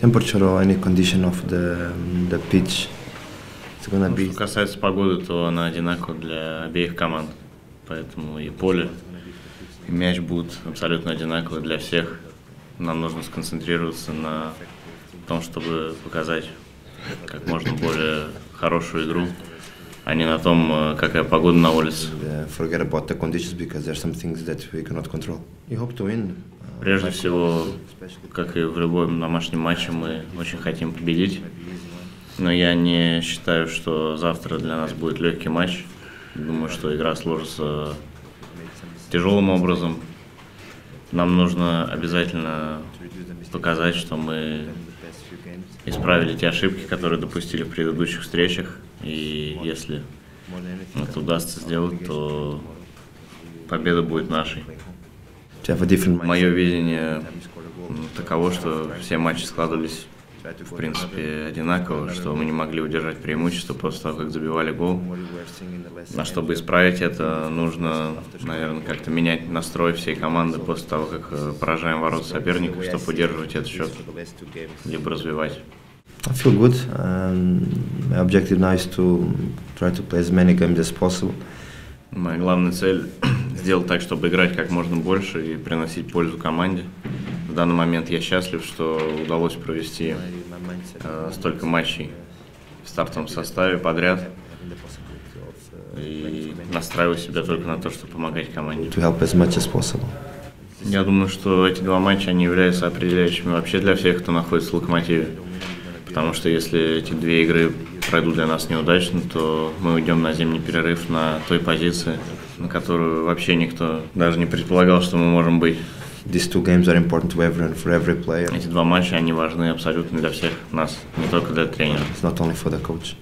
Temperature or any condition of the, the pitch, it's gonna Ну, be Что касается погоды, то она одинакова для обеих команд. Поэтому и поле, и мяч будут абсолютно одинаковы для всех. Нам нужно сконцентрироваться на том, чтобы показать как можно более хорошую игру, а не на том, э, какая погода на улице. Forget about the conditions because there's some things that we cannot control. We hope to win. uh, Прежде всего, как и в любом домашнем матче, мы очень хотим победить. Но я не считаю, что завтра для нас будет легкий матч. Думаю, что игра сложится тяжелым образом. Нам нужно обязательно показать, что мы исправили те ошибки, которые допустили в предыдущих встречах. И если это удастся сделать, то победа будет нашей. Мое видение таково, что все матчи складывались в принципе одинаково, что мы не могли удержать преимущество после того, как забивали гол. А чтобы исправить это, нужно, наверное, как-то менять настрой всей команды после того, как э, поражаем ворот соперника, чтобы удерживать этот счет, либо развивать. I feel good. Um, my objective now is to try to play as many games as possible. Моя главная цель – сделать так, чтобы играть как можно больше и приносить пользу команде. В данный момент я счастлив, что удалось провести э, столько матчей в стартовом составе подряд и настраиваю себя только на то, чтобы помогать команде. To help as much as possible. Я думаю, что эти два матча, они являются определяющими вообще для всех, кто находится в «Локомотиве». Потому что если эти две игры пройдут для нас неудачно, то мы уйдем на зимний перерыв на той позиции, на которую вообще никто даже не предполагал, что мы можем быть. These two games are important to everyone, for every player. Эти два матча, они важны абсолютно для всех нас, не только для тренера. It's not only for the coach.